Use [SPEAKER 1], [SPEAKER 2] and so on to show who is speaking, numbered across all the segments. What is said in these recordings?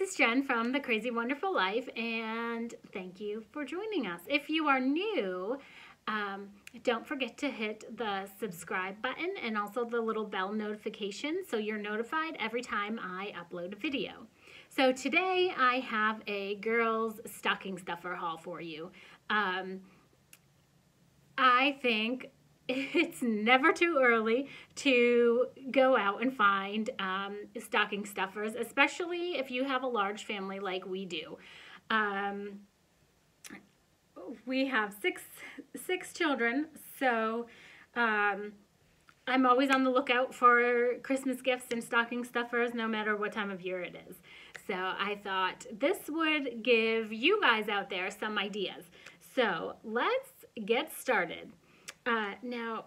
[SPEAKER 1] is Jen from The Crazy Wonderful Life, and thank you for joining us. If you are new, um, don't forget to hit the subscribe button and also the little bell notification so you're notified every time I upload a video. So today I have a girls stocking stuffer haul for you. Um, I think it's never too early to go out and find um, stocking stuffers, especially if you have a large family like we do. Um, we have six six children, so um, I'm always on the lookout for Christmas gifts and stocking stuffers, no matter what time of year it is. So I thought this would give you guys out there some ideas. So let's get started. Uh, now,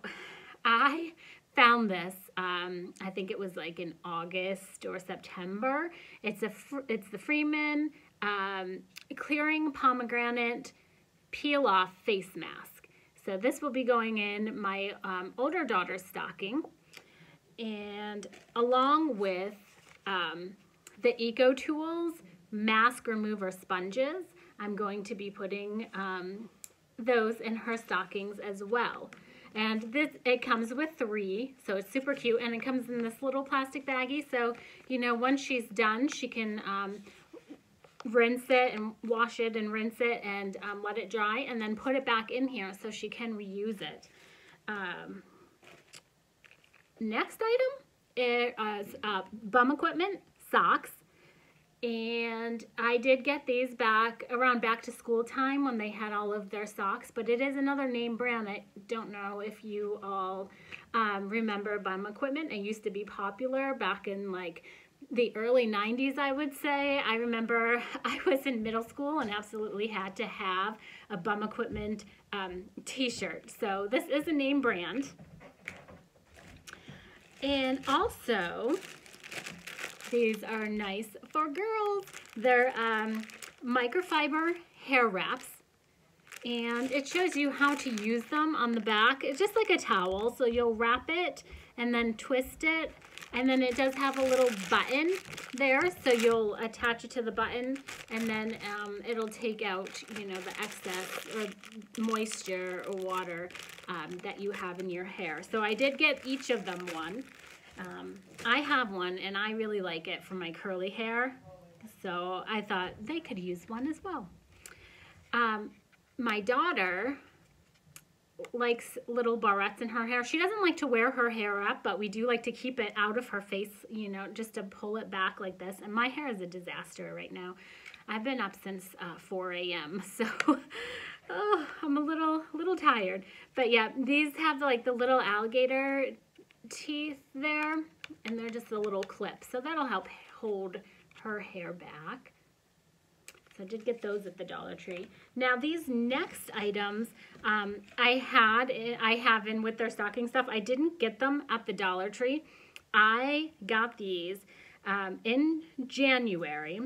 [SPEAKER 1] I found this. Um, I think it was like in August or September. It's a it's the Freeman um, clearing pomegranate peel off face mask. So this will be going in my um, older daughter's stocking, and along with um, the Eco Tools mask remover sponges, I'm going to be putting um, those in her stockings as well. And this, it comes with three, so it's super cute. And it comes in this little plastic baggie. So, you know, once she's done, she can um, rinse it and wash it and rinse it and um, let it dry and then put it back in here so she can reuse it. Um, next item is uh, bum equipment, socks. And I did get these back around back to school time when they had all of their socks, but it is another name brand. I don't know if you all um, remember Bum Equipment. It used to be popular back in like the early 90s, I would say. I remember I was in middle school and absolutely had to have a Bum Equipment um, t-shirt. So this is a name brand. And also, these are nice for girls. They're um, microfiber hair wraps. And it shows you how to use them on the back. It's just like a towel. So you'll wrap it and then twist it. And then it does have a little button there. So you'll attach it to the button and then um, it'll take out, you know, the excess or moisture or water um, that you have in your hair. So I did get each of them one. Um, I have one and I really like it for my curly hair. So I thought they could use one as well. Um, my daughter likes little barrettes in her hair. She doesn't like to wear her hair up, but we do like to keep it out of her face, you know, just to pull it back like this. And my hair is a disaster right now. I've been up since uh, 4 a.m. So oh, I'm a little, little tired. But yeah, these have like the little alligator teeth there and they're just a little clip so that'll help hold her hair back so I did get those at the Dollar Tree. Now these next items um, I had, I have in with their stocking stuff. I didn't get them at the Dollar Tree. I got these um, in January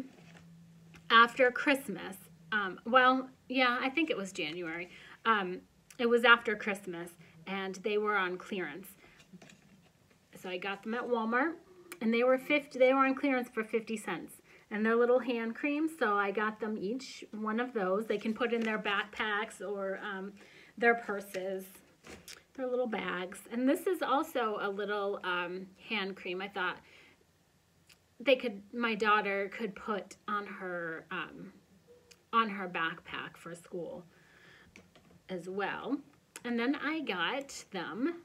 [SPEAKER 1] after Christmas. Um, well, yeah, I think it was January. Um, it was after Christmas and they were on clearance. So I got them at Walmart and they were 50 they were on clearance for 50 cents. And they're little hand creams, so I got them each one of those. They can put in their backpacks or um, their purses, their little bags. And this is also a little um, hand cream. I thought they could, my daughter could put on her, um, on her backpack for school as well. And then I got them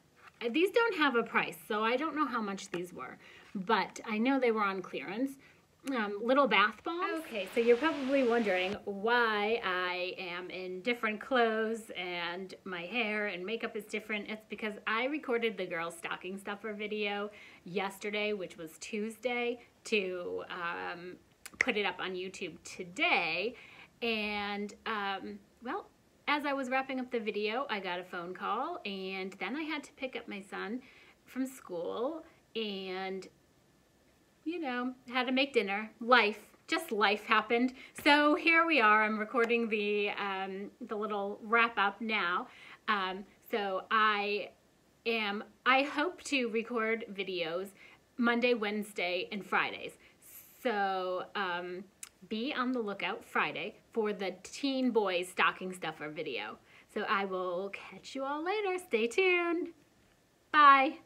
[SPEAKER 1] these don't have a price, so I don't know how much these were, but I know they were on clearance. Um, little bath bombs. Okay, so you're probably wondering why I am in different clothes and my hair and makeup is different. It's because I recorded the girl stocking stuffer video yesterday, which was Tuesday, to um, put it up on YouTube today. And, um, well, as I was wrapping up the video, I got a phone call and then I had to pick up my son from school and, you know, had to make dinner. Life, just life happened. So here we are. I'm recording the, um, the little wrap up now. Um, so I am, I hope to record videos Monday, Wednesday, and Fridays. So um, be on the lookout Friday for the Teen Boys Stocking Stuffer video. So I will catch you all later. Stay tuned. Bye.